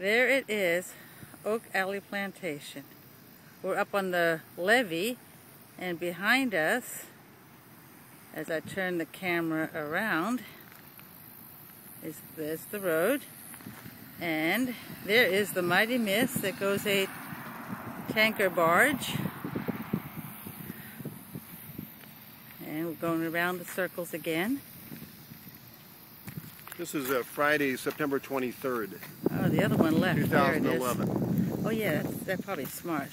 There it is, Oak Alley Plantation. We're up on the levee, and behind us, as I turn the camera around, is there's the road, and there is the mighty mist that goes a tanker barge. And we're going around the circles again. This is uh, Friday, September 23rd, Oh, the other one left. There it is. 2011. Oh yeah, that's, that's probably smart.